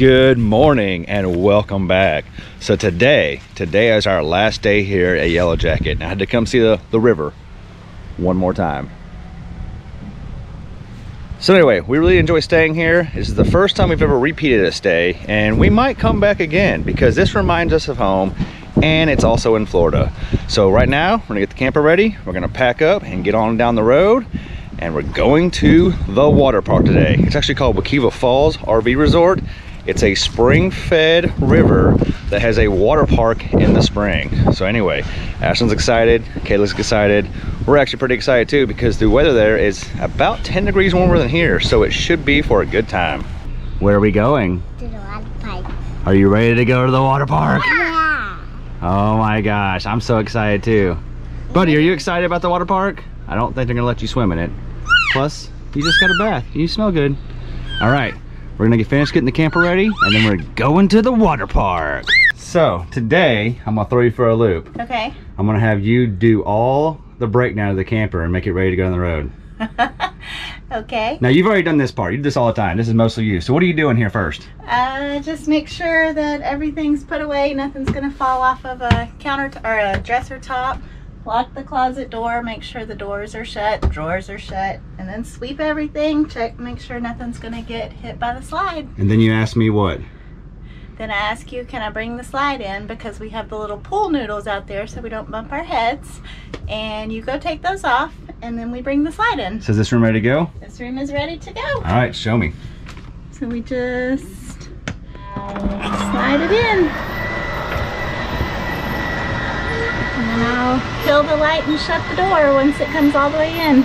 Good morning and welcome back. So today, today is our last day here at Yellow Jacket. And I had to come see the, the river one more time. So anyway, we really enjoy staying here. This is the first time we've ever repeated a stay and we might come back again because this reminds us of home and it's also in Florida. So right now, we're gonna get the camper ready. We're gonna pack up and get on down the road and we're going to the water park today. It's actually called Wekiva Falls RV Resort. It's a spring-fed river that has a water park in the spring. So anyway, Ashton's excited, Kayla's excited. We're actually pretty excited too because the weather there is about 10 degrees warmer than here, so it should be for a good time. Where are we going? To the water park. Are you ready to go to the water park? Yeah. Oh my gosh, I'm so excited too. Buddy, are you excited about the water park? I don't think they're gonna let you swim in it. Plus, you just got a bath. You smell good. All right, we're gonna get finished getting the camper ready and then we're going to the water park. So today, I'm gonna throw you for a loop. Okay. I'm gonna have you do all the breakdown of the camper and make it ready to go on the road. Okay. Now you've already done this part. You do this all the time. This is mostly you. So what are you doing here first? Uh, just make sure that everything's put away. Nothing's gonna fall off of a counter or a dresser top. Lock the closet door. Make sure the doors are shut, drawers are shut, and then sweep everything. Check, make sure nothing's gonna get hit by the slide. And then you ask me what? Then I ask you, can I bring the slide in because we have the little pool noodles out there so we don't bump our heads. And you go take those off, and then we bring the slide in. So is this room ready to go? This room is ready to go. All right, show me. So we just slide it in. And then I'll kill the light and shut the door once it comes all the way in.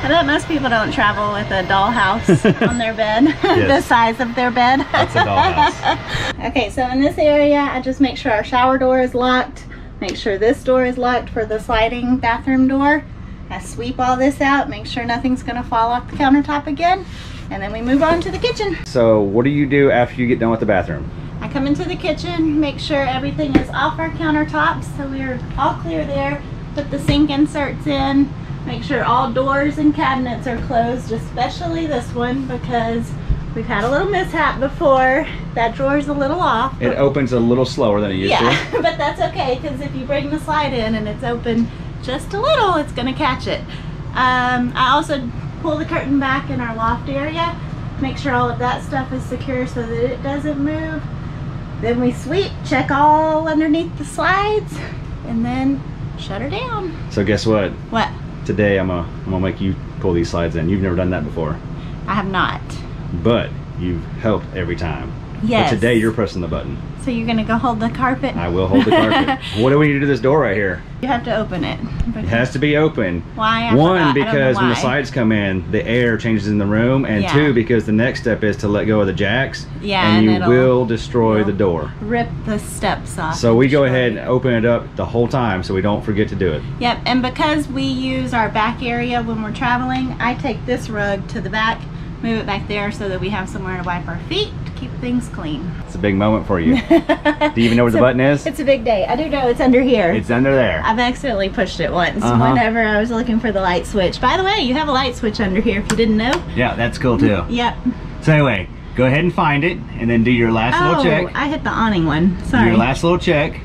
I bet most people don't travel with a dollhouse on their bed, the size of their bed. That's a dollhouse. Okay, so in this area, I just make sure our shower door is locked. Make sure this door is locked for the sliding bathroom door. I sweep all this out, make sure nothing's gonna fall off the countertop again. And then we move on to the kitchen. So what do you do after you get done with the bathroom? I come into the kitchen, make sure everything is off our countertops, so we're all clear there. Put the sink inserts in, make sure all doors and cabinets are closed, especially this one because we've had a little mishap before. That drawer's a little off. It opens a little slower than it used to. Yeah, but that's okay because if you bring the slide in and it's open just a little, it's gonna catch it. Um, I also pull the curtain back in our loft area, make sure all of that stuff is secure so that it doesn't move. Then we sweep, check all underneath the slides, and then shut her down. So guess what? What? Today I'm gonna I'm gonna make you pull these slides in. You've never done that before, I have not. but you've helped every time. Yes. But today you're pressing the button. So you're gonna go hold the carpet? I will hold the carpet. what do we need to do to this door right here? You have to open it. It has to be open. Why? I One, forgot. I don't know because when the why. slides come in, the air changes in the room, and Yeah. two, because the next step is to let go of the jacks, Yeah, and and you will destroy the door. Rip the steps off. So we go ahead and open it up the whole time so we don't forget to do it. Yep, and because we use our back area when we're traveling, I take this rug to the back, move it back there so that we have somewhere to wipe our feet keep things clean. It's a big moment for you. Do you even know where the button is? It's a big day. I do know it's under here. It's under there. I've accidentally pushed it once Uh-huh. whenever I was looking for the light switch. By the way, you have a light switch under here if you didn't know. Yeah, that's cool too. Yep. So anyway, go ahead and find it, and then do your last Oh, little check. I hit the awning one. Do Sorry. Your last little check.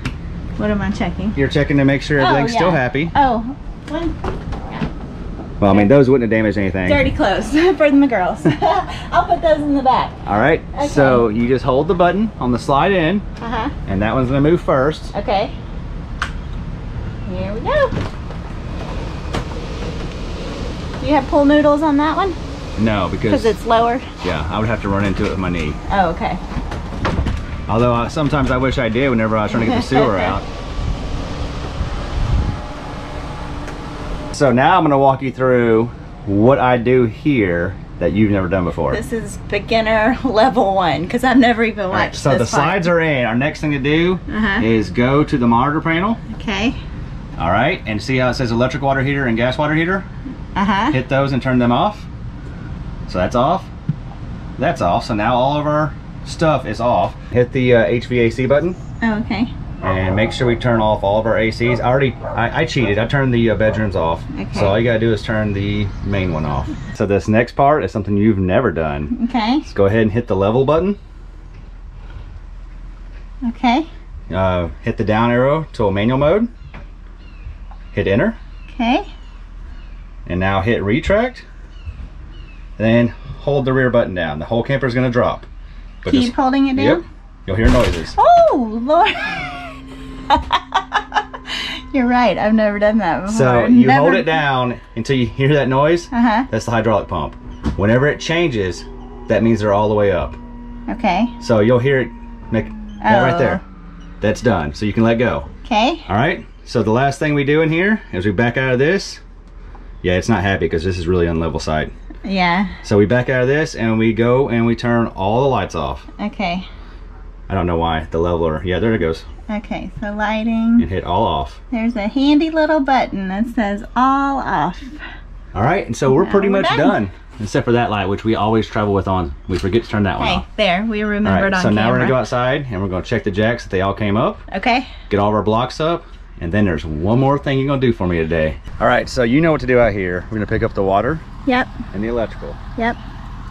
what am I checking? You're checking to make sure everything's oh, still happy. Oh, one Well, I mean, those wouldn't have damaged anything. dirty clothes for the girls. I'll put those in the back. All right. Okay. So you just hold the button on the slide in, Uh huh. and that one's gonna move first. Okay. Here we go. Do you have pool noodles on that one? No, Because because it's lower. yeah, I would have to run into it with my knee. Oh, okay. Although uh, sometimes I wish I did whenever I was trying to get the sewer out. So now I'm gonna walk you through what I do here that you've never done before. This is beginner level one because I've never even watched right, so the part. slides are in. Our next thing to do Uh-huh. is go to the monitor panel. Okay. All right, and see how it says electric water heater and gas water heater. Uh huh. Hit those and turn them off. So that's off. That's off. So now all of our stuff is off. Hit the uh, HVAC button. Oh, okay. And make sure we turn off all of our ACs. I already, I, I cheated. I turned the uh, bedrooms off. Okay. So all you gotta do is turn the main one off. So this next part is something you've never done. Okay. Let's go ahead and hit the level button. Okay. Uh, hit the down arrow to a manual mode. Hit enter. Okay. And now hit retract. Then hold the rear button down. The whole camper is gonna drop. But Keep just- holding it down. Yep. You'll hear noises. Oh Lord. You're right. I've never done that before. So you never... hold it down until you hear that noise. Uh huh. That's the hydraulic pump. Whenever it changes, that means they're all the way up. Okay. So you'll hear it make that right Oh. there. That's done. So you can let go. Okay. All right. So the last thing we do in here is we back out of this. Yeah, it's not happy because this is really unlevel side. Yeah. So we back out of this and we go and we turn all the lights off. Okay. I don't know why. The leveler. Yeah, there it goes. Okay. So lighting. And hit all off. There's a handy little button that says all off. All right. And so we're Now pretty we're much done. done. Except for that light, which we always travel with on. We forget to turn that one Okay. off. There. We remembered right. on So now we're to go outside and we're going to check the jacks that they all came up. Okay. get all of our blocks up and then there's one more thing you're gonna do for me today all right so you know what to do out here we're gonna pick up the water Yep. and the electrical Yep.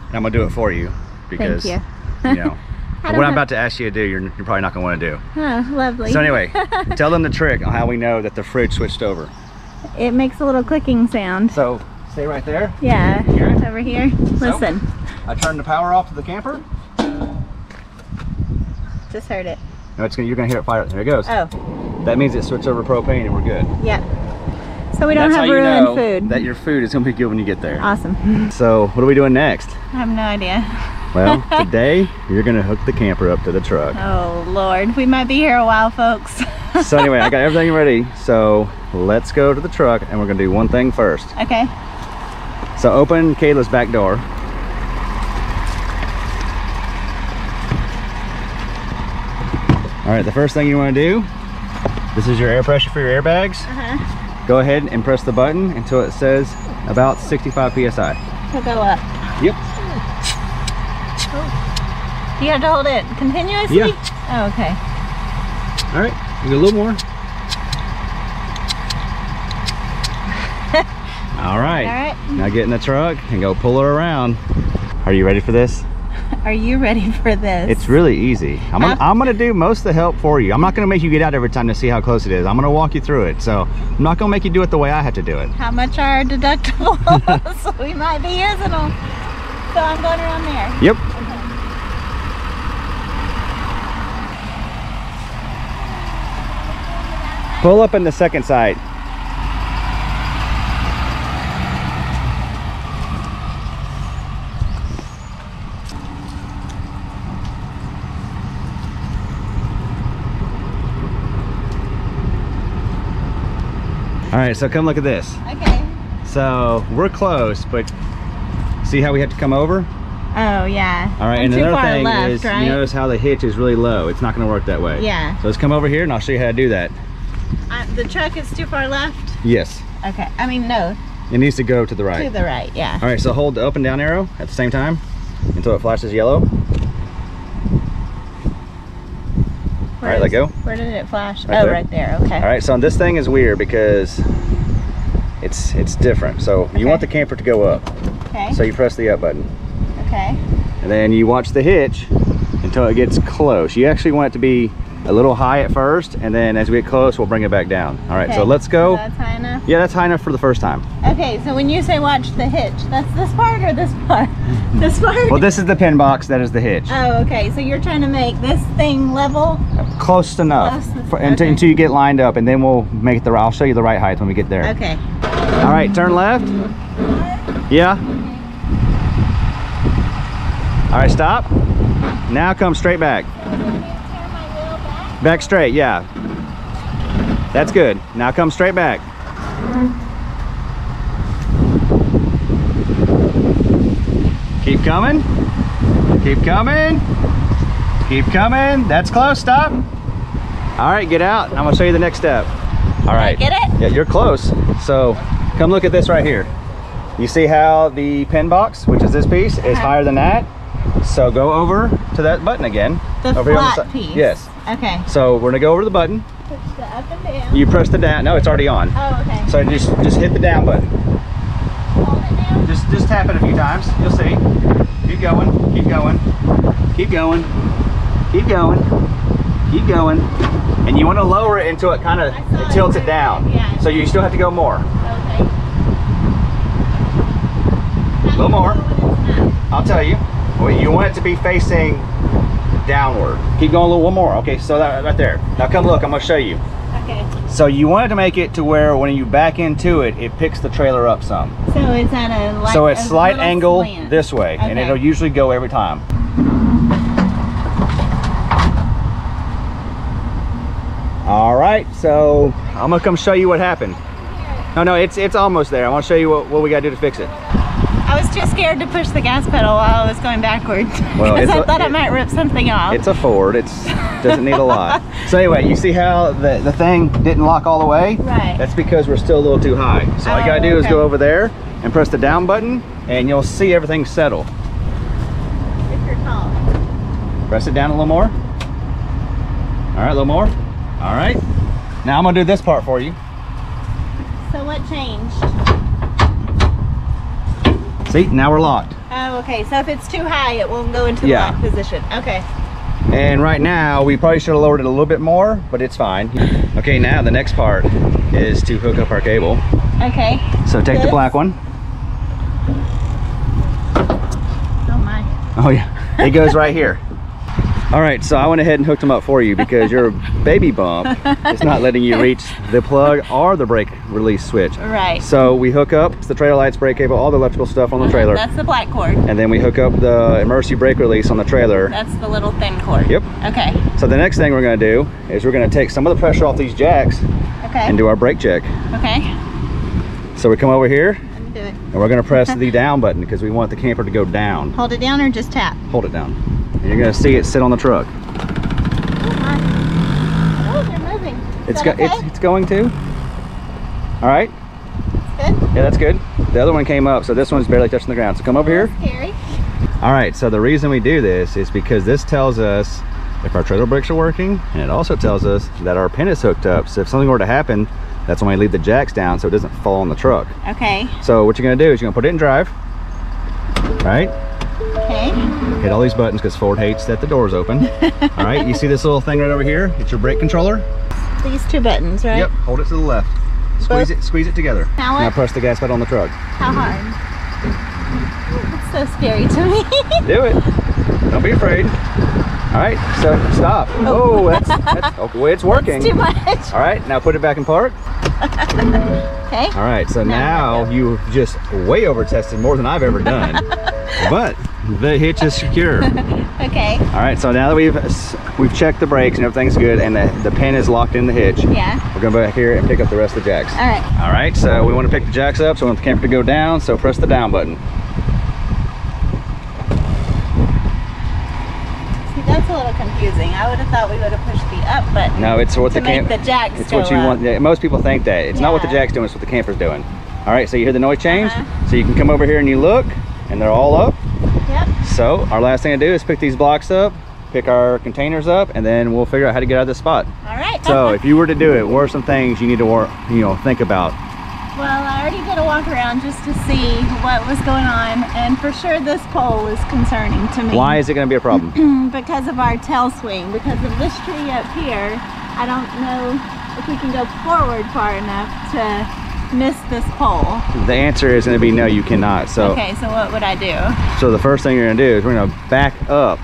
and i'm gonna do it for you because Thank you. you know what don't i'm about to ask you to do you're, you're probably not gonna want to do Oh, lovely. so anyway tell them the trick on how we know that the fridge switched over it makes a little clicking sound. so stay right there Yeah. Hear it? Over here. Listen. i turned the power off to the camper Just heard it. no, it's gonna, you're gonna hear it fire there it goes Oh. that means it switched over propane and we're good Yeah. So we don't That's have how you ruined know food. that your food is gonna be good when you get there Awesome. so what are we doing next I have no idea. Well today you're gonna hook the camper up to the truck Oh Lord, we might be here a while, folks. so anyway, I got everything ready. So let's go to the truck and we're gonna do one thing first. okay. So open Kayla's back door. All right, the first thing you wanna do, this is your air pressure for your airbags. Uh-huh. Go ahead and press the button until it says about 65 PSI. So go up. Yep. Do you have to hold it continuously? Yeah. Oh, okay. All right, do a little more. All right. All right. Now get in the truck and go pull her around. Are you ready for this? Are you ready for this? It's really easy. I'm gonna, uh, I'm gonna do most of the help for you. I'm not gonna make you get out every time to see how close it is. I'm gonna walk you through it. So I'm not gonna make you do it the way I had to do it. How much are our deductibles? we might be using them. So I'm going around there. Yep. Pull up in the second side. All right, so come look at this. Okay. So we're close, but see how we have to come over? Oh yeah. All right, I'm and another thing left, is right? you notice how the hitch is really low. It's not gonna work that way. Yeah. So let's come over here and I'll show you how to do that. The truck is too far left. Yes, Okay. I mean no, it needs to go to the right. to the right. Yeah. All right, so hold the up and down arrow at the same time until it flashes yellow. Where right, let go. Where did it flash? Right oh, there. right there. Okay. All right, so this thing is weird because it's it's different. So you want the camper to go up. Okay. So you press the up button. okay. And then you watch the hitch until it gets close. You actually want it to be a little high at first, and then as we get close, we'll bring it back down. All right, so let's go. That's high enough. Yeah, that's high enough for the first time. Okay, so when you say watch the hitch, that's this part or this part? this part? Well, this is the pin box, that is the hitch. Oh, okay. So you're trying to make this thing level. Close enough Close, for, until, okay. until you get lined up, and then we'll make it the, I'll show you the right height when we get there. Okay. All right, turn left. Yeah. All right, stop. Now come straight back. Back straight, yeah. That's good. Now come straight back. Keep coming. Keep coming. Keep coming. That's close. Stop. All right, get out. I'm gonna show you the next step. All right. get it? Yeah, you're close. So come look at this right here. You see how the pin box, which is this piece, is Uh-huh. higher than that? So go over to that button again. The over here on flat si- piece. Yes. Okay. So we're gonna go over to the button. Push the up and down. You press the down. No, it's already on. Oh, okay. So just just hit the down button. Hold it down. Just just tap it a few times. You'll see. Keep going. Keep going. Keep going. Keep going. Keep going. And you want to lower it until it kind of it tilts it there. down. Yeah. So you still have to go more. Okay. A little more. I'll tell you. Well, you want it to be facing downward. Keep going a little one more. Okay, so that right there. Now come look. I'm gonna show you. Okay. So you want it to make it to where when you back into it, it picks the trailer up some. So it's at a like so it's a slight angle slant. this way, and it'll usually go every time. All right, so I'm gonna come show you what happened. No, no, it's it's almost there. I want to show you what, what we gotta do to fix it. I was too scared to push the gas pedal while I was going backwards. Well, I a- thought I it- might rip something off. It's a Ford. It doesn't need a lot. So anyway, you see how the the thing didn't lock all the way? Right. That's because we're still a little too high. So all you oh, gotta Oh, do is go over there and press the down button, and you'll see everything settle. if you're tall. Press it down a little more. All right, a little more. All right. Now I'm gonna do this part for you. So what changed? See, now we're locked. Oh, okay. So if it's too high, it won't go into the Yeah. lock position. Okay. And right now, we probably should have lowered it a little bit more, but it's fine. Okay, now the next part is to hook up our cable. Okay. So take the black one. Oh my. Oh yeah, it goes right here. All right, so I went ahead and hooked them up for you because your baby bump is not letting you reach the plug or the brake release switch. Right. So we hook up the trailer lights, brake cable, all the electrical stuff on the uh-huh, trailer. That's the black cord. And then we hook up the emergency brake release on the trailer. That's the little thin cord. Yep. Okay. So the next thing we're gonna do is we're gonna take some of the pressure off these jacks Okay. and do our brake check. Okay. So we come over here Let me do it. and we're gonna press the down button because we want the camper to go down. Hold it down or just tap? Hold it down. You're gonna see it sit on the truck. Oh. They're moving. Is It's go, okay? it's it's going to. All right. Good. Yeah, that's good. The other one came up, so this one's barely touching the ground. So come over here. Scary. All right. So the reason we do this is because this tells us if our trailer brakes are working, and it also tells us that our pin is hooked up. So if something were to happen, that's when we leave the jacks down so it doesn't fall on the truck. Okay. So what you're gonna do is you're gonna put it in drive. Right. Hit all these buttons because Ford hates that the door's open. all right. You see this little thing right over here? It's your brake controller. These two buttons, right? Yep. Hold it to the left. Squeeze Both? it. Squeeze it together. Now Now press the gas pedal on the truck. How hard? It's so scary to me. Do it. Don't be afraid. All right, so stop. Oh, that's, that's okay. It's working. Too much. All right, now put it back in park. Okay. All right, so Now now you've just way over tested more than I've ever done. but the hitch is secure. Okay. All right, so now that we've we've checked the brakes and everything's good and the, the pin is locked in the hitch, Yeah. we're gonna go back here and pick up the rest of the jacks. All right. All right, so we want to pick the jacks up, so we want the camper to go down, so press the down button. See, that's a little confusing. I would have thought we would have pushed the up button. No, it's what the camp. the jacks It's what you up. want. Yeah, most people think that. It's not what the jack's doing. It's what the camper's doing. All right. So you hear the noise change. Uh-huh. So you can come over here and you look, and they're all up. So our last thing to do is pick these blocks up, pick our containers up, and then we'll figure out how to get out of this spot. All right. So if you were to do it, what are some things you need to work, you know, think about? well, I already did a walk around just to see what was going on, and for sure this pole is concerning to me. Why is it going to be a problem? because of our tail swing. Because of this tree up here, I don't know if we can go forward far enough to miss this pole. the answer is going to be no, you cannot. So, Okay, so what would I do? so the first thing you're going to do is we're going to back up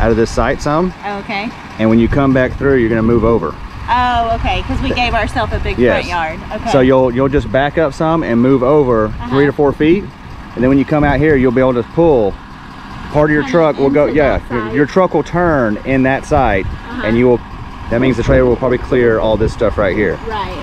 out of this site some, Okay. and when you come back through, you're going to move over. Oh, okay, because we gave ourselves a big Yes. front yard. Okay. So you'll you'll just back up some and move over three Uh-huh. to four feet, and then when you come out here, you'll be able to pull. Part of your Kinda truck will go. Yeah, your, your truck will turn in that side, Uh-huh. and you will. That means the trailer will probably clear all this stuff right here. Right,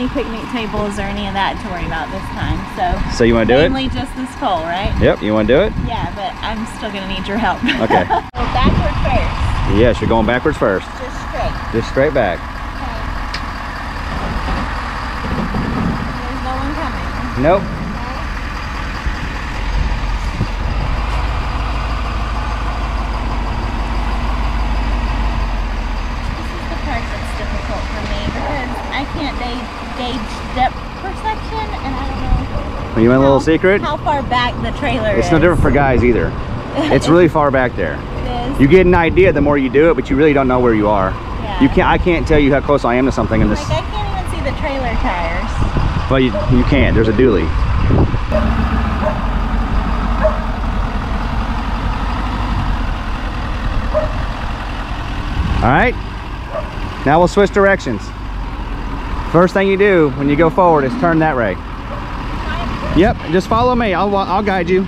and we don't have any picnic tables or any of that to worry about this time. So So you want to do it? mainly just this pole, right? Yep. You want to do it? Yeah, but I'm still gonna need your help. Okay. so backward first, Yes. You're going backwards first. just straight. Just straight back. Okay. There's no one coming. Nope. You want a little secret? How far back the trailer is. It's no different for guys either. It's really far back there. It is. You get an idea the more you do it, but you really don't know where you are. Yeah. You can't. I can't tell you how close I am to something in this, Like I can't even see the trailer tires. but you, you can't. There's a dually. All right. Now we'll switch directions. First thing you do when you go forward is turn that way. Yep. Just follow me. I'll I'll guide you.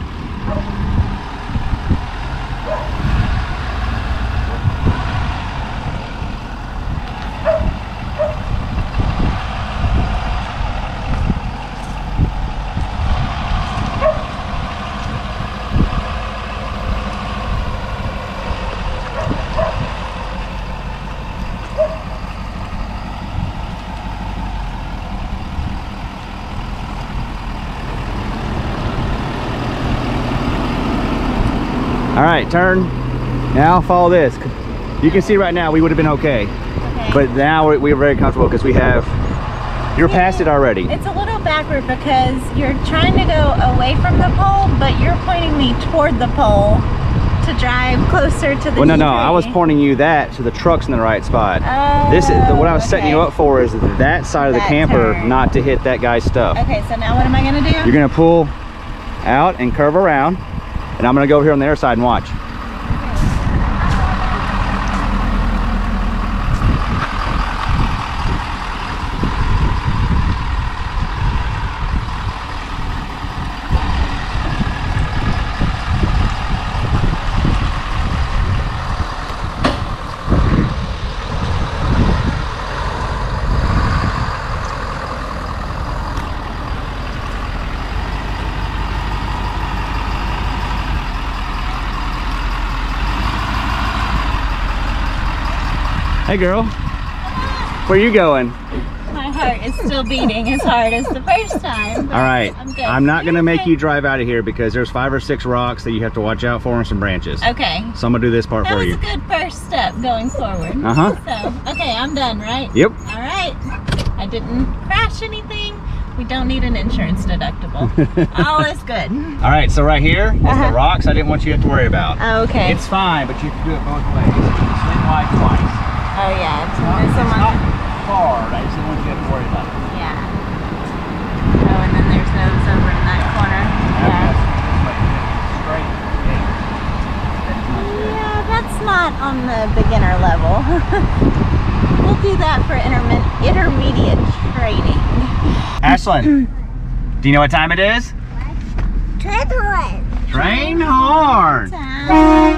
Turn. Now follow this. You can see right now we would have been okay, Okay. but now we're, we're very comfortable because we have. You're past it already. It's a little backward because you're trying to go away from the pole, but you're pointing me toward the pole to drive closer to the Well, no, no, I was pointing you that so the truck's in the right spot. Oh, This is the, what I was setting you oh, up for is that side of the camper, turn. not to hit that guy's stuff. Okay, so now what am I gonna do? You're gonna pull out and curve around, and I'm gonna go over here on the other side and watch. Hey, girl. Where you going? My heart is still beating as hard as the first time. All right. I'm. I'm not gonna make you drive out of here because there's five or six rocks that you have to watch out for and some branches. Okay. So I'm gonna do this part That for was you. a good first step going forward. Uh-huh. So, okay, I'm done, right? Yep. All right. I didn't crash anything. We don't need an insurance deductible. All is good. All right, so right here is Uh-huh. the rocks I didn't want you to have to worry about. Oh, okay. It's fine, but you have to do it both ways. Swing wide twice. Oh, yeah. It's not, There's it's not hard. I just didn't want you have to worry about. Yeah. Oh, and then there's those over in that corner. Yeah. Straight. Yeah, that's not on the beginner level. we'll do that for intermi- intermediate training. Ashlyn, do you know what time it is? Train hard. Bye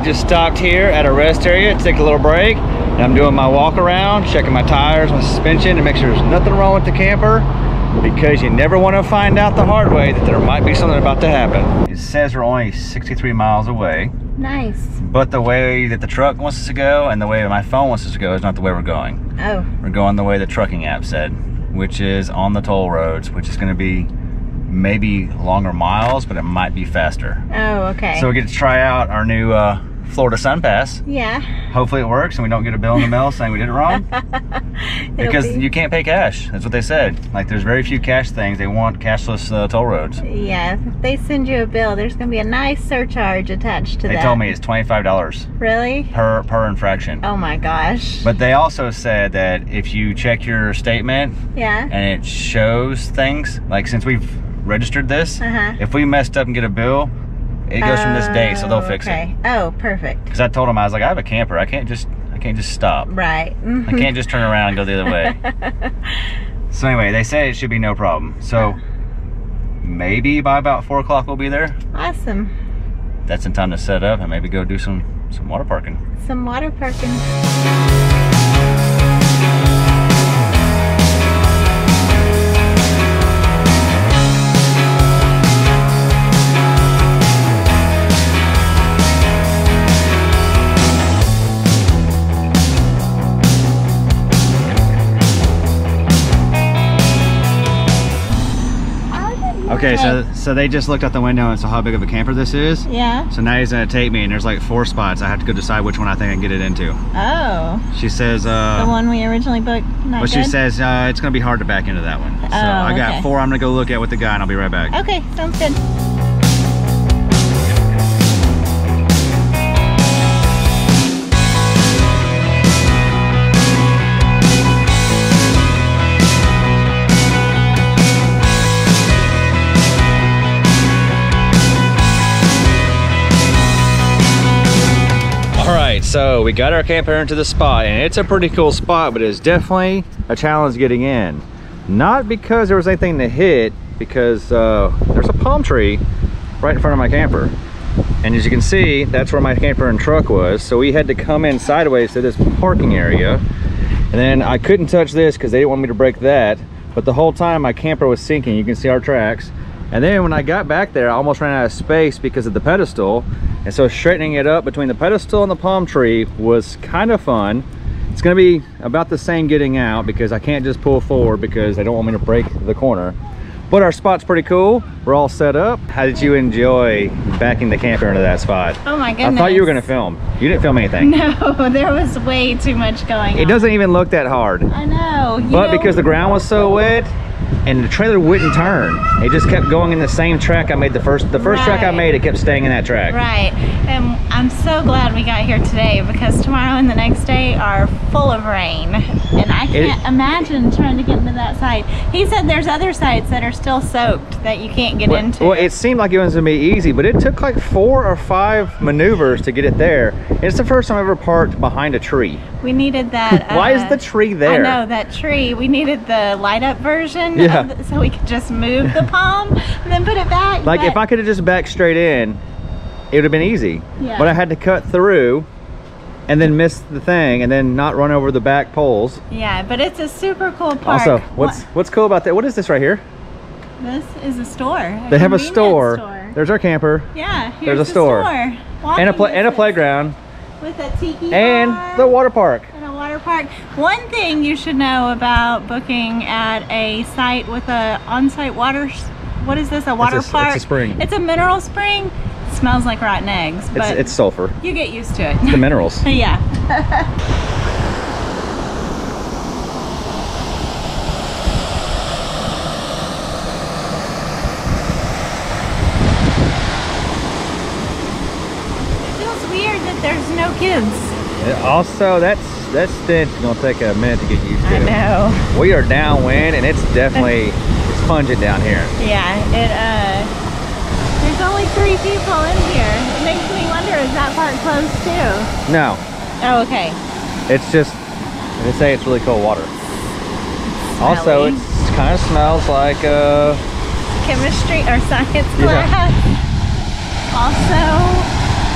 we just stopped here at a rest area to take a little break. And I'm doing my walk around, checking my tires, my suspension to make sure there's nothing wrong with the camper because you never want to find out the hard way that there might be something about to happen. It says we're only 63 miles away, Nice. but the way that the truck wants us to go and the way my phone wants us to go is not the way we're going. Oh, We're going the way the trucking app said, which is on the toll roads, which is going to be maybe longer miles, but it might be faster. oh, okay. So we get to try out our new uh, Florida Sun Pass. yeah. Hopefully it works and we don't get a bill in the mail saying we did it wrong. Because be- you can't pay cash. That's what they said. Like there's very few cash things. They want cashless uh, toll roads. Yeah, if they send you a bill, there's gonna be a nice surcharge attached to They that. They told me it's $25 Really? per per infraction. Oh my gosh. But they also said that if you check your statement yeah. and it shows things, like since we've registered this, Uh-huh. if we messed up and get a bill, it goes from this day, so they'll Oh, fix it. Oh, okay. Oh, perfect. Because I told them I was like, I have a camper. I can't just I can't just stop. Right. I mm-hmm. can't just turn around and go the other way. So anyway, they say it should be no problem. So maybe by about four o'clock we'll be there. awesome. that's in time to set up and maybe go do some some water parking. Some water parking. Okay, so so they just looked out the window and saw how big of a camper this is. Yeah. So now he's gonna take me, and there's like four spots. I have to go decide which one I think I can get it into. Oh. She says, uh, The one we originally booked. Well, she says uh, it's gonna be hard to back into that one. So Oh, I got okay. four. I'm gonna go look at with the guy, and I'll be right back. Okay, sounds good. So we got our camper into the spot, and it's a pretty cool spot, but it's definitely a challenge getting in. Not because there was anything to hit, because uh, there's a palm tree right in front of my camper. And as you can see, that's where my camper and truck was. So we had to come in sideways to this parking area. And then I couldn't touch this because they didn't want me to break that. But the whole time my camper was sinking. You can see our tracks. And then when I got back there, I almost ran out of space because of the pedestal. And so straightening it up between the pedestal and the palm tree was kind of fun. It's gonna be about the same getting out because I can't just pull forward because they don't want me to break the corner. But our spot's pretty cool. We're all set up. How did you enjoy backing the camper into that spot? Oh my goodness. I thought you were gonna film. You didn't film anything. No, there was way too much going on. It doesn't even look that hard. I know. But know- because the ground was so wet and the trailer wouldn't turn, it just kept going in the same track I made the first the first track I made, it kept staying in that track. Right. And I'm so glad we got here today because tomorrow and the next day are full of rain. And I can't imagine trying to get into that site. He said there's other sites that are still soaked that you can't get Well, into. well, it seemed like it was gonna be easy, but it took like four or five maneuvers to get it there. It's the first time I've ever parked behind a tree. we needed that. Why is uh, the tree there? I know that tree. We needed the light up version, Yeah. the- so we could just move the palm and then put it back. Like if I could have just backed straight in, it would have been easy. Yeah. But I had to cut through and then miss the thing and then not run over the back poles. Yeah, but it's a super cool park. Also, what's what's cool about that? What is this right here? This is a store. a They have a convenience store. There's our camper Yeah, here's There's a the store. store. and a play and a playground with a tiki and bar the water park. and a water park. One thing you should know about booking at a site with a on-site water. What is this? A water it's a park? spring. It's a mineral spring. Smells like rotten eggs, It's but it's sulfur. you get used to it. The minerals. yeah. It feels weird that there's no kids. Also, that's that stench is gonna take a minute to get used to. I know. We are downwind, and it's definitely it's pungent down here. Yeah, it uh three people in here. It makes me wonder is that part closed too? No, Oh, okay. it's just they say it's really cold water. Also, Smelly. it kind of smells like uh, Chemistry or science Yeah. class. Also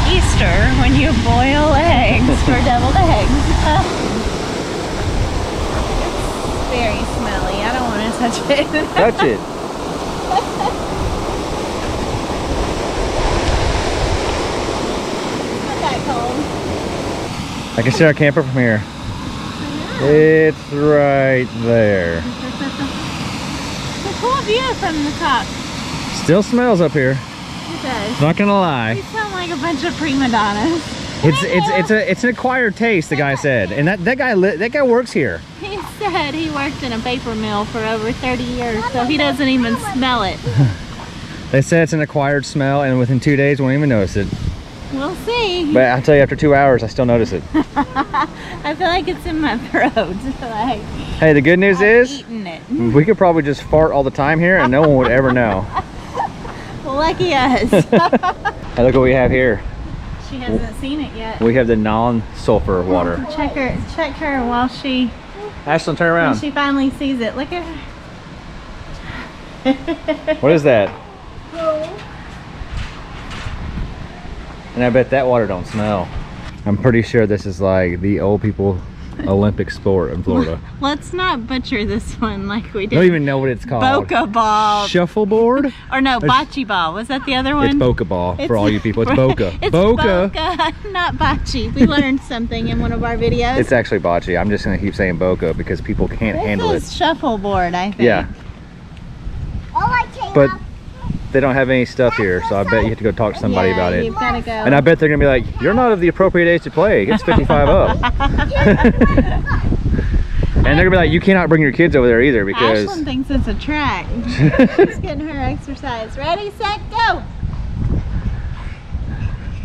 Easter when you boil eggs for deviled eggs. it's very smelly. I don't want to touch it. touch it. That cold. I can see our camper from here. It's right there. It's a cool view from the top. Still smells up here. It does. Not gonna lie. We sound like a bunch of prima donnas. It's it's it's a it's an acquired taste. The guy said, and that that guy that guy works here. He said he worked in a paper mill for over 30 years, so he doesn't even smell it. They said it's an acquired smell, and within two days, won't even notice it. We'll see. But I'll tell you, after two hours, I still notice it. I feel like it's in my throat. like Hey, the good news I've is we could probably just fart all the time here, and no one would ever know. Lucky us. Hey, look what we have here. she hasn't seen it yet. We have the non-sulfur water. Check her. Check her while she Ashlyn, turn when around. she finally sees it. Look at her. What is that? And I bet that water don't smell. I'm pretty sure this is like the old people Olympic sport in Florida. Let's not butcher this one like we I don't even know what it's called. Boca ball. Shuffleboard? or no, It's- bocce ball. Was that the other one? It's Boca ball for all you people. It's Boca. it's Boca. Boca, not bocce. We learned something in one of our videos. It's actually bocce. I'm just gonna keep saying Boca because people can't this handle is it. shuffleboard, I think. Yeah, Oh, I came but up. They don't have any stuff here, so I bet you have to go talk to somebody Yeah, about it. You've got to go. And I bet they're gonna be like, "You're not of the appropriate age to play. It's 55 up." and they're gonna be like, "You cannot bring your kids over there either because." Ashlyn thinks it's a track. She's getting her exercise. Ready, set, go.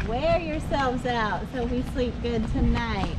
Wear yourselves out so we sleep good tonight.